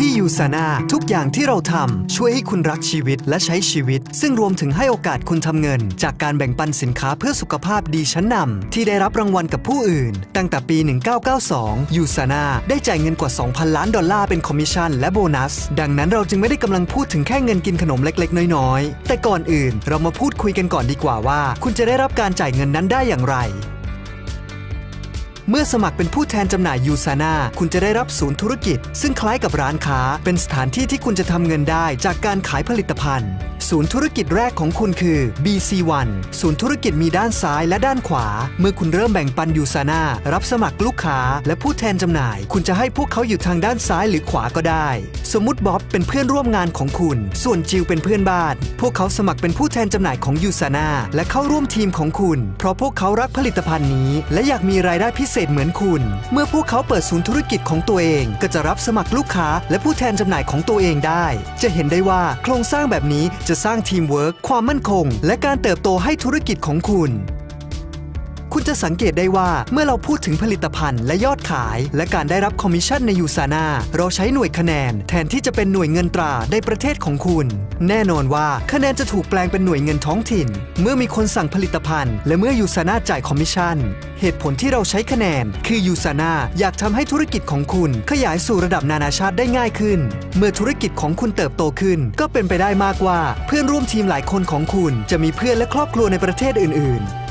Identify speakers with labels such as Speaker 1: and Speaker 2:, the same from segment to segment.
Speaker 1: ที่ USANA ทุกอย่างที่เราทำช่วยให้คุณรักชีวิตและใช้ชีวิต ซึ่งรวมถึงให้โอกาสคุณทำเงิน จากการแบ่งปันสินค้าเพื่อสุขภาพดีชั้นนำที่ได้รับรางวัลกับผู้อื่น ตั้งแต่ปี 1992 USANA ได้จ่ายเงินกว่า 2,000 ล้านดอลลาร์เป็นคอมมิชชั่นและโบนัส ดังนั้นเราจึงไม่ได้กำลังพูดถึงแค่เงินกินขนมเล็กๆ น้อยๆ แต่ก่อนอื่น เรามาพูดคุยกันก่อนดีกว่าว่า คุณจะได้รับการจ่ายเงินนั้นได้อย่างไร เมื่อสมัครเป็นผู้แทนจำหน่าย USANA คุณจะได้รับศูนย์ธุรกิจ ซึ่งคล้ายกับร้านค้า เป็นสถานที่ที่คุณจะทำเงินได้จากการขายผลิตภัณฑ์ ศูนย์ธุรกิจแรกของคุณคือ BC1 ศูนย์ธุรกิจมีด้านซ้ายและด้านขวา เมื่อคุณเริ่มแบ่งปัน USANA รับสมัครลูกค้า และผู้แทนจำหน่าย คุณจะให้พวกเขาอยู่ทางด้านซ้ายหรือขวาก็ได้ สมมุติบ๊อบเป็นเพื่อนร่วมงานของคุณ ส่วนจิวเป็นเพื่อนบ้าน พวกเขาสมัครเป็นผู้แทนจำหน่ายของ USANAและเข้าร่วมทีมของคุณ เพราะพวกเขารักผลิตภัณฑ์นี้ และอยากมีรายได้พิเศษเหมือนคุณ เมื่อพวกเขาเปิดศูนย์ธุรกิจของตัวเอง ก็จะรับสมัครลูกค้า และผู้แทนจำหน่ายของตัวเองได้ จะเห็นได้ว่าโครงสร้างแบบนี้จะสร้างทีมเวิร์กความมั่นคง และการเติบโตให้ธุรกิจของคุณ คุณจะสังเกตได้ว่าเมื่อเราพูดถึงผลิตภัณฑ์และยอดขาย และการได้รับคอมมิชชั่นใน USANA เราใช้หน่วยคะแนน แทนที่จะเป็นหน่วยเงินตราในประเทศของคุณ แน่นอนว่าคะแนนจะถูกแปลงเป็นหน่วยเงินท้องถิ่น เมื่อมีคนสั่งผลิตภัณฑ์ และเมื่อ USANA จ่ายคอมมิชชั่น เหตุผลที่เราใช้คะแนน คือ USANA อยากทำให้ธุรกิจของคุณขยายสู่ระดับนานาชาติได้ง่ายขึ้น เมื่อธุรกิจของคุณเติบโตขึ้น ก็เป็นไปได้มากว่า เพื่อนร่วมทีมหลายคนของคุณจะมีเพื่อนและครอบครัวในประเทศอื่น ๆ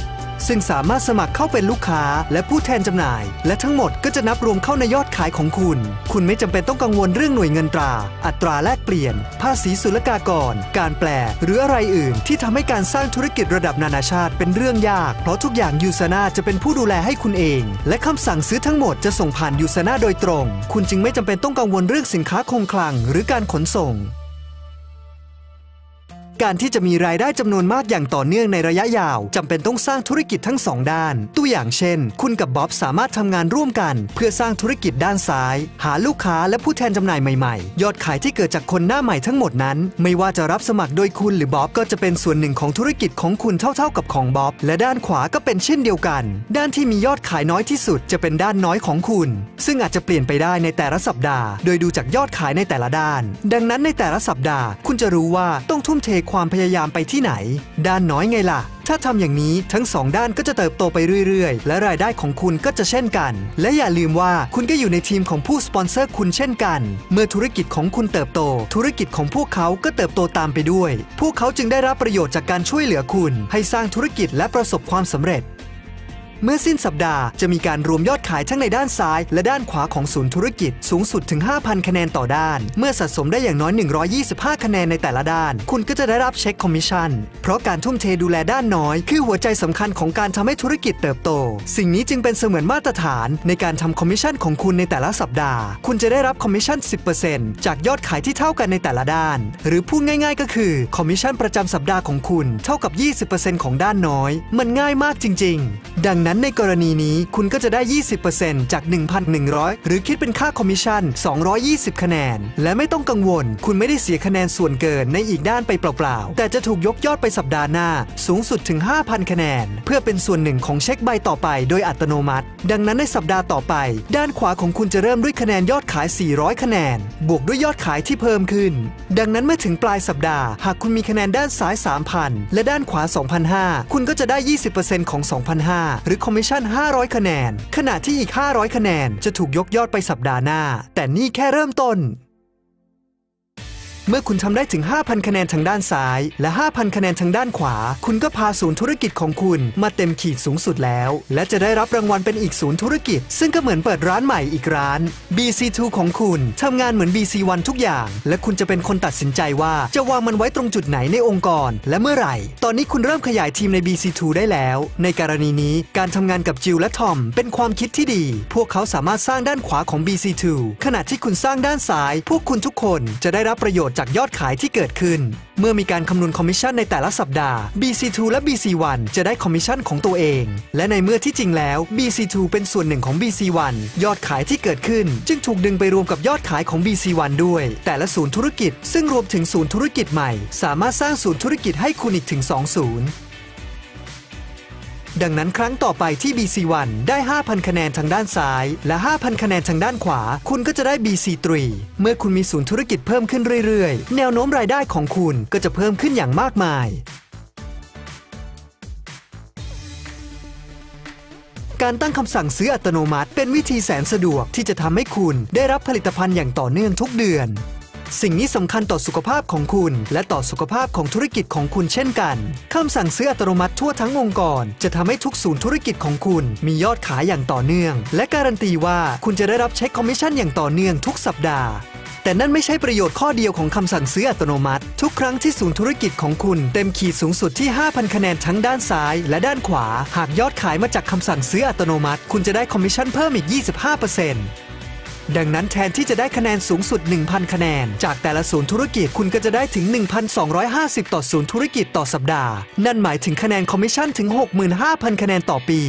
Speaker 1: ซึ่งสามารถสมัครเข้าเป็นลูกค้าและผู้แทนจำหน่าย และทั้งหมดก็จะนับรวมเข้าในยอดขายของคุณ คุณไม่จำเป็นต้องกังวลเรื่องหน่วยเงินตรา อัตราแลกเปลี่ยน ภาษีศุลกากร การแปล หรืออะไรอื่น ที่ทำให้การสร้างธุรกิจระดับนานาชาติเป็นเรื่องยาก เพราะทุกอย่างยูซานาจะเป็นผู้ดูแลให้คุณเอง และคำสั่งซื้อทั้งหมดจะส่งผ่านยูซานาโดยตรง คุณจึงไม่จำเป็นต้องกังวลเรื่องสินค้าคงคลัง หรือการขนส่ง การที่จะมีรายได้จำนวนมากอย่างต่อเนื่องในระยะยาวจำเป็นต้องสร้างธุรกิจทั้งสองด้าน ตัวอย่างเช่น คุณกับบ๊อบสามารถทำงานร่วมกัน เพื่อสร้างธุรกิจด้านซ้าย หาลูกค้าและผู้แทนจำหน่ายใหม่ๆ ยอดขายที่เกิดจากคนหน้าใหม่ทั้งหมดนั้น ไม่ว่าจะรับสมัครโดยคุณหรือบ๊อบก็จะเป็นส่วนหนึ่งของธุรกิจของคุณเท่า ๆกับของบ๊อบและด้านขวาก็เป็นเช่นเดียวกัน ด้านที่มียอดขายน้อยที่สุดจะเป็นด้านน้อยของคุณ ซึ่งอาจจะเปลี่ยนไปได้ในแต่ละสัปดาห์ โดยดูจากยอดขายในแต่ละด้าน ดังนั้นในแต่ละสัปดาห์ คุณจะรู้ว่าต้องทุ่มเทความพยายามไปที่ไหน ด้านน้อยไงล่ะ ถ้าทำอย่างนี้ทั้งสองด้านก็จะเติบโตไปเรื่อยๆ และรายได้ของคุณก็จะเช่นกัน และอย่าลืมว่าคุณก็อยู่ในทีมของผู้สปอนเซอร์คุณเช่นกัน เมื่อธุรกิจของคุณเติบโต ธุรกิจของพวกเขาก็เติบโตตามไปด้วย พวกเขาจึงได้รับประโยชน์จากการช่วยเหลือคุณ ให้สร้างธุรกิจและประสบความสำเร็จ เมื่อสิ้นสัปดาห์จะมีการรวมยอดขายทั้งในด้านซ้าย และด้านขวาของศูนย์ธุรกิจสูงสุดถึง 5,000 คะแนนต่อด้าน เมื่อสะสมได้อย่างน้อย 125 คะแนนในแต่ละด้าน คุณก็จะได้รับเช็คคอมมิชชั่น เพราะการทุ่มเทดูแลด้านน้อย คือหัวใจสำคัญของการทำให้ธุรกิจเติบโต สิ่งนี้จึงเป็นเสมือนมาตรฐาน ในการทำคอมมิชชั่นของคุณในแต่ละสัปดาห์ คุณจะได้รับคอมมิชชั่น 10%จากยอดขายที่เท่ากันในแต่ละด้าน หรือพูดง่าย ๆ ก็คือคอมมิชชั่นประจำสัปดาห์ของคุณเท่ากับ 20%ของด้านน้อย มันง่ายมากจริง ๆ ดังนั้นในกรณีนี้คุณก็จะได้ 20%จาก 1,100 หรือคิดเป็นค่าคอมมิชชั่น 220 คะแนน และไม่ต้องกังวล คุณไม่ได้เสียคะแนนส่วนเกินในอีกด้านไปเปล่าๆ แต่จะถูกยกยอดไปสัปดาห์หน้า สูงสุดถึง 5,000 คะแนน เพื่อเป็นส่วนหนึ่งของเช็คใบต่อไปโดยอัตโนมัติ ดังนั้นในสัปดาห์ต่อไป ด้านขวาของคุณจะเริ่มด้วยคะแนนยอดขาย 400 คะแนน บวกด้วยยอดขายที่เพิ่มขึ้น ดังนั้นเมื่อถึงปลายสัปดาห์ หากคุณมีคะแนนด้านซ้าย 3,000 และด้านขวา 2,500 คุณก็จะได้ 20%ของ 2,500หรือคอมมิชชั่น 500 คะแนน ขณะที่อีก 500 คะแนนจะถูกยกยอดไปสัปดาห์หน้า แต่นี่แค่เริ่มต้น เมื่อคุณทำได้ถึง 5,000 คะแนนทางด้านซ้าย และ 5,000 คะแนนทางด้านขวา คุณก็พาศูนย์ธุรกิจของคุณมาเต็มขีดสูงสุดแล้ว และจะได้รับรางวัลเป็นอีกศูนย์ธุรกิจ ซึ่งก็เหมือนเปิดร้านใหม่อีกร้าน BC2 ของคุณทำงานเหมือน BC1 ทุกอย่าง และคุณจะเป็นคนตัดสินใจว่าจะวางมันไว้ตรงจุดไหนในองค์กร และเมื่อไหร่ ตอนนี้คุณเริ่มขยายทีมใน BC2 ได้แล้ว ในกรณีนี้การทำงานกับจิลและทอมเป็นความคิดที่ดี พวกเขาสามารถสร้างด้านขวาของ BC2 ขณะที่คุณสร้างด้านซ้าย พวกคุณทุกคนจะได้รับประโยชน์จากยอดขายที่เกิดขึ้น เมื่อมีการคำนวณคอมมิชชั่นในแต่ละสัปดาห์ BC2 และ BC1 จะได้คอมมิชชั่นของตัวเอง และในเมื่อที่จริงแล้ว BC2 เป็นส่วนหนึ่งของ BC1 ยอดขายที่เกิดขึ้น จึงถูกดึงไปรวมกับยอดขายของ BC1 ด้วย แต่ละศูนย์ธุรกิจ ซึ่งรวมถึงศูนย์ธุรกิจใหม่ สามารถสร้างศูนย์ธุรกิจให้คุณอีกถึง2ศูนย์ ดังนั้นครั้งต่อไปที่ BC1 ได้ 5,000 คะแนนทางด้านซ้าย และ 5,000 คะแนนทางด้านขวา คุณก็จะได้ BC3 เมื่อคุณมีศูนย์ธุรกิจเพิ่มขึ้นเรื่อยๆ แนวโน้มรายได้ของคุณก็จะเพิ่มขึ้นอย่างมากมายการตั้งคำสั่งซื้ออัตโนมัติ เป็นวิธีแสนสะดวกที่จะทำให้คุณได้รับผลิตภัณฑ์อย่างต่อเนื่องทุกเดือน สิ่งนี้สำคัญต่อสุขภาพของคุณ และต่อสุขภาพของธุรกิจของคุณเช่นกันคำสั่งซื้ออัตโนมัติทั่วทั้งองค์กร จะทำให้ทุกศูนย์ธุรกิจของคุณ มียอดขายอย่างต่อเนื่อง และการันตีว่าคุณจะได้รับเช็คคอมมิชชั่นอย่างต่อเนื่องทุกสัปดาห์แต่นั่นไม่ใช่ประโยชน์ข้อเดียวของคำสั่งซื้ออัตโนมัติ ทุกครั้งที่ศูนย์ธุรกิจของคุณเต็มขีดสูงสุดที่ 5,000 คะแนนทั้งด้านซ้ายและด้านขวา หากยอดขายมาจากคำสั่งซื้ออัตโนมัติ คุณจะได้คอมมิชชั่นเพิ่มอีก 25% ดังนั้นแทนที่จะได้คะแนนสูงสุด 1,000 คะแนน จากแต่ละศูนย์ธุรกิจคุณก็จะได้ถึง 1,250 ต่อศูนย์ธุรกิจต่อสัปดาห์ นั่นหมายถึงคะแนนคอมมิชชั่นถึง 65,000 คะแนนต่อปี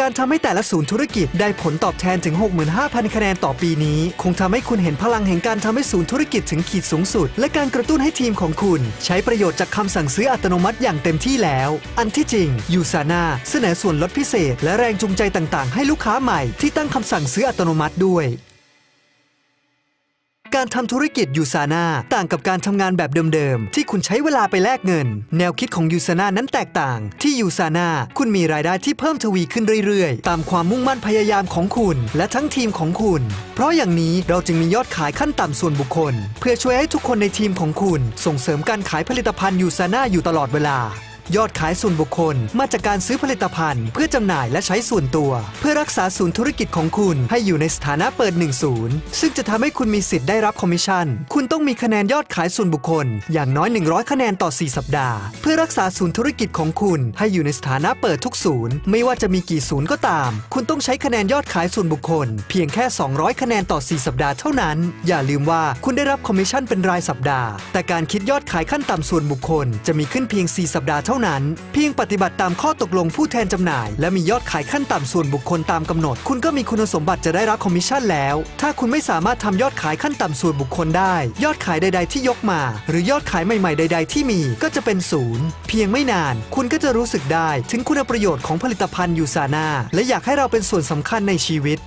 Speaker 1: การทำให้แต่ละศูนย์ธุรกิจได้ผลตอบแทนถึง 65,000 คะแนนต่อปีนี้ คงทำให้คุณเห็นพลังแห่งการทำให้ศูนย์ธุรกิจถึงขีดสูงสุด และการกระตุ้นให้ทีมของคุณ ใช้ประโยชน์จากคำสั่งซื้ออัตโนมัติอย่างเต็มที่แล้ว อันที่จริงยูซาน่าเสนอส่วนลดพิเศษ และแรงจูงใจต่างๆ ให้ลูกค้าใหม่ที่ตั้งคำสั่งซื้ออัตโนมัติด้วย การทำธุรกิจยูซาน่าต่างกับการทำงานแบบเดิมๆ ที่คุณใช้เวลาไปแลกเงิน แนวคิดของยูซาน่านั้นแตกต่าง ที่ยูซาน่าคุณมีรายได้ที่เพิ่มทวีขึ้นเรื่อยๆ ตามความมุ่งมั่นพยายามของคุณ และทั้งทีมของคุณ เพราะอย่างนี้เราจึงมียอดขายขั้นต่ำส่วนบุคคล เพื่อช่วยให้ทุกคนในทีมของคุณ ส่งเสริมการขายผลิตภัณฑ์ยูซาน่าอยู่ตลอดเวลา ยอดขายส่วนบุคคล มาจากการซื้อผลิตภัณฑ์ เพื่อจำหน่ายและใช้ส่วนตัว เพื่อรักษาศูนย์ธุรกิจของคุณให้อยู่ในสถานะเปิด 1 ศูนย์ซึ่งจะทำให้คุณมีสิทธิ์ได้รับคอมมิชชั่น คุณต้องมีคะแนนยอดขายส่วนบุคคล อย่างน้อย 100 คะแนนต่อ 4 สัปดาห์ เพื่อรักษาศูนย์ธุรกิจของคุณให้อยู่ในสถานะเปิดทุกศูนย์ไม่ว่าจะมีกี่ศูนย์ก็ตาม คุณต้องใช้คะแนนยอดขายส่วนบุคคล เพียงแค่ 200 คะแนนต่อ 4 สัปดาห์เท่านั้น อย่าลืมว่าคุณได้รับคอมมิชชั่นเป็นรายสัปดาห์ แต่การคิดยอดขายขั้นต่ำส่วนบุคคล จะมีขึ้นเพียง 4 สัปดาห์เท่านั้น เพียงปฏิบัติตามข้อตกลงผู้แทนจำหน่าย และมียอดขายขั้นต่ำส่วนบุคคลตามกำหนด คุณก็มีคุณสมบัติจะได้รับคอมมิชชั่นแล้ว ถ้าคุณไม่สามารถทำยอดขายขั้นต่ำส่วนบุคคลได้ ยอดขายใด ๆ ที่ยกมา หรือยอดขายใหม่ ๆ ใด ๆ ที่มีก็จะเป็นศูนย์เพียงไม่นาน คุณก็จะรู้สึกได้ ถึงคุณประโยชน์ของผลิตภัณฑ์ยูซาน่าและอยากให้เราเป็นส่วนสำคัญในชีวิต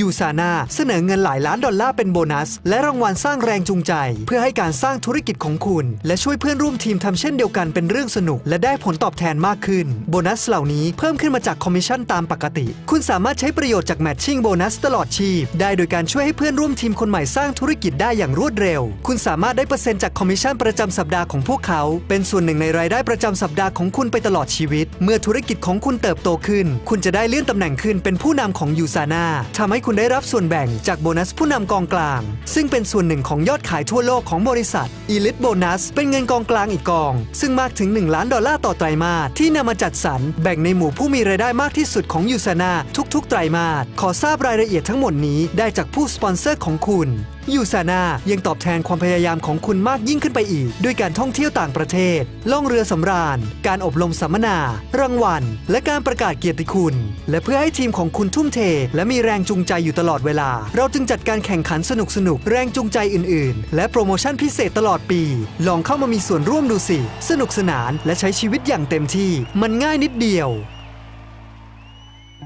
Speaker 1: ยูซาน่าเสนอเงินหลายล้านดอลลาร์เป็นโบนัส และรางวัลสร้างแรงจูงใจ เพื่อให้การสร้างธุรกิจของคุณ และช่วยเพื่อนร่วมทีมทำเช่นเดียวกันเป็นเรื่องสนุก และได้ผลตอบแทนมากขึ้น โบนัสเหล่านี้เพิ่มขึ้นมาจากคอมมิชชั่นตามปกติ คุณสามารถใช้ประโยชน์จาก Matching Bonus ตลอดชีพ ได้โดยการช่วยให้เพื่อนร่วมทีมคนใหม่สร้างธุรกิจได้อย่างรวดเร็ว คุณสามารถได้เปอร์เซ็นต์จากคอมมิชชั่นประจำสัปดาห์ของพวกเขา เป็นส่วนหนึ่งในรายได้ประจำสัปดาห์ของคุณไปตลอดชีวิต เมื่อธุรกิจของคุณเติบโตขึ้น คุณจะได้เลื่อนตำแหน่งขึ้นเป็นผู้นำของยูซาน่าทำให้คุณได้รับส่วนแบ่งจากโบนัสผู้นำกองกลาง ซึ่งเป็นส่วนหนึ่งของยอดขายทั่วโลกของบริษัท Elite Bonus เป็นเงินกองกลางอีกกอง ซึ่งมากถึง 1 ล้านดอลลาร์ต่อไตรมาสที่นำมาจัดสรรแบ่งในหมู่ผู้มีรายได้มากที่สุดของยูซานาทุกๆ ไตรมาสขอทราบรายละเอียดทั้งหมดนี้ได้จากผู้สปอนเซอร์ของคุณ ยูซาน่ายังตอบแทนความพยายามของคุณมากยิ่งขึ้นไปอีก ด้วยการท่องเที่ยวต่างประเทศ ล่องเรือสำราญ การอบรมสัมมนา รางวัล และการประกาศเกียรติคุณ และเพื่อให้ทีมของคุณทุ่มเท และมีแรงจูงใจอยู่ตลอดเวลา เราจึงจัดการแข่งขันสนุกสนุกแรงจูงใจอื่น ๆ และโปรโมชั่นพิเศษตลอดปี ลองเข้ามามีส่วนร่วมดูสิ สนุกสนานและใช้ชีวิตอย่างเต็มที่ มันง่ายนิดเดียว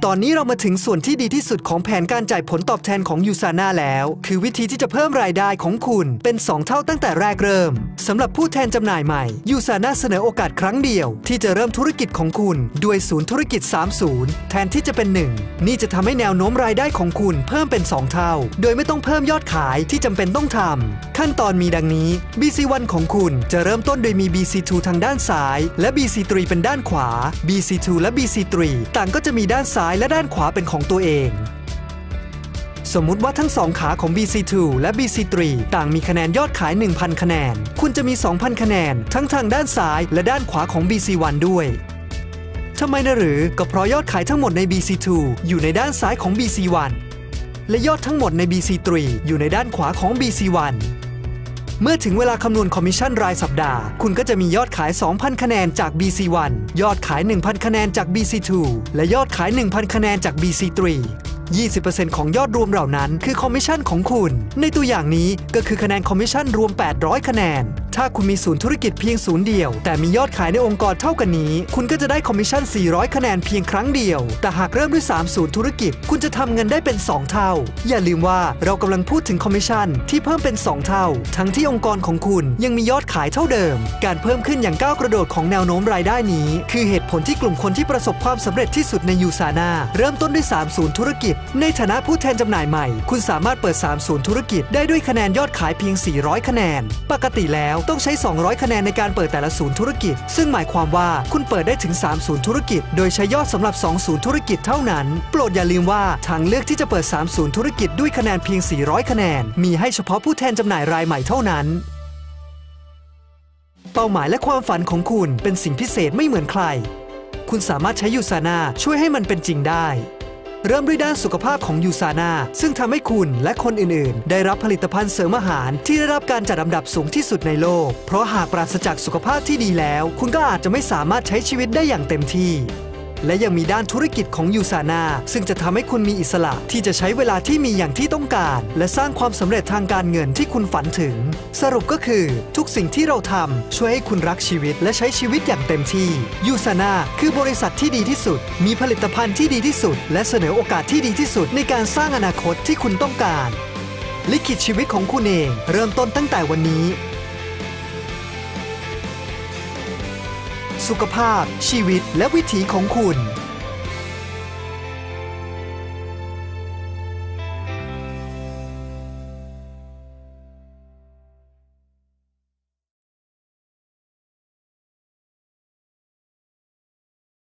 Speaker 1: ตอนนี้เรามาถึงส่วนที่ดีที่สุดของแผนการจ่ายผลตอบแทนของยูซาน่าแล้ว คือวิธีที่จะเพิ่มรายได้ของคุณเป็น 2 เท่าตั้งแต่แรกเริ่มสำหรับผู้แทนจำหน่ายใหม่ยูซาน่าเสนอโอกาสครั้งเดียว ที่จะเริ่มธุรกิจของคุณ ด้วยศูนย์ธุรกิจ 30 แทนที่จะเป็น 1 นี่จะทำให้แนวโน้มรายได้ของคุณเพิ่มเป็น 2 เท่า โดยไม่ต้องเพิ่มยอดขายที่จำเป็นต้องทำขั้นตอนมีดังนี้ BC1 ของคุณจะเริ่มต้นโดยมี BC2 ทางด้านซ้าย และ BC3 เป็นด้านขวา BC2 และ BC3 ต่างก็จะมีด้านซ้ายและด้านขวาเป็นของตัวเอง สมมุติว่าทั้งสองขาของ BC2 และ BC3 ต่างมีคะแนนยอดขาย 1,000 คะแนน คุณจะมี 2,000 คะแนน ทั้งทางด้านซ้ายและด้านขวาของ BC1 ด้วยทำไมนะหรือก็เพราะยอดขายทั้งหมดใน BC2 อยู่ในด้านซ้ายของ BC1 และยอดทั้งหมดใน BC3 อยู่ในด้านขวาของ BC1 เมื่อถึงเวลาคำนวณคอมมิชชั่นรายสัปดาห์ คุณก็จะมียอดขาย 2,000 คะแนนจาก BC1 ยอดขาย 1,000 คะแนนจาก BC2 และยอดขาย 1,000 คะแนนจาก BC3 20%ของยอดรวมเหล่านั้นคือคอมมิชชั่นของคุณ ในตัวอย่างนี้ก็คือคะแนนคอมมิชชั่นรวม 800 คะแนน ถ้าคุณมีศูนย์ธุรกิจเพียงศูนย์เดียว แต่มียอดขายในองค์กรเท่ากันนี้ คุณก็จะได้คอมมิชชั่น 400 คะแนนเพียงครั้งเดียว แต่หากเริ่มด้วย3ศูนย์ธุรกิจ คุณจะทำเงินได้เป็น 2 เท่า อย่าลืมว่าเรากำลังพูดถึงคอมมิชชั่นที่เพิ่มเป็น 2 เท่า ทั้งที่องค์กรของคุณยังมียอดขายเท่าเดิม การเพิ่มขึ้นอย่างก้าวกระโดดของแนวโน้มรายได้นี้ คือเหตุผลที่กลุ่มคนที่ประสบความสำเร็จที่สุดในยูซานาเริ่มต้นด้วย3ศูนย์ธุรกิจ ในฐานะผู้แทนจำหน่ายใหม่ คุณสามารถเปิด3ศูนย์ธุรกิจได้ด้วยคะแนนยอดขายเพียง 400 คะแนน ปกติแล้วต้องใช้ 200 คะแนนในการเปิดแต่ละศูนย์ธุรกิจ ซึ่งหมายความว่าคุณเปิดได้ถึง3ศูนย์ธุรกิจ โดยใช้ยอดสำหรับ2ศูนย์ธุรกิจเท่านั้น โปรดอย่าลืมว่าทางเลือกที่จะเปิด3ศูนย์ธุรกิจด้วยคะแนนเพียง 400 คะแนน มีให้เฉพาะผู้แทนจำหน่ายรายใหม่เท่านั้นเป้าหมายและความฝันของคุณเป็นสิ่งพิเศษไม่เหมือนใคร คุณสามารถใช้ยูซานาช่วยให้มันเป็นจริงได้ เริ่มด้วยด้านสุขภาพของยูซานาซึ่งทำให้คุณและคนอื่นๆ ได้รับผลิตภัณฑ์เสริมอาหาร ที่ได้รับการจัดอันดับสูงที่สุดในโลก เพราะหากปราศจากสุขภาพที่ดีแล้ว คุณก็อาจจะไม่สามารถใช้ชีวิตได้อย่างเต็มที่ และยังมีด้านธุรกิจของยูซานาซึ่งจะทำให้คุณมีอิสระที่จะใช้เวลาที่มีอย่างที่ต้องการ และสร้างความสำเร็จทางการเงินที่คุณฝันถึง สรุปก็คือ ทุกสิ่งที่เราทำช่วยให้คุณรักชีวิตและใช้ชีวิตอย่างเต็มที่ยูซานาคือบริษัทที่ดีที่สุด มีผลิตภัณฑ์ที่ดีที่สุด และเสนอโอกาสที่ดีที่สุดในการสร้างอนาคตที่คุณต้องการ ลิขิตชีวิตของคุณเอง เริ่มต้นตั้งแต่วันนี้ สุขภาพ ชีวิตและวิถีของคุณ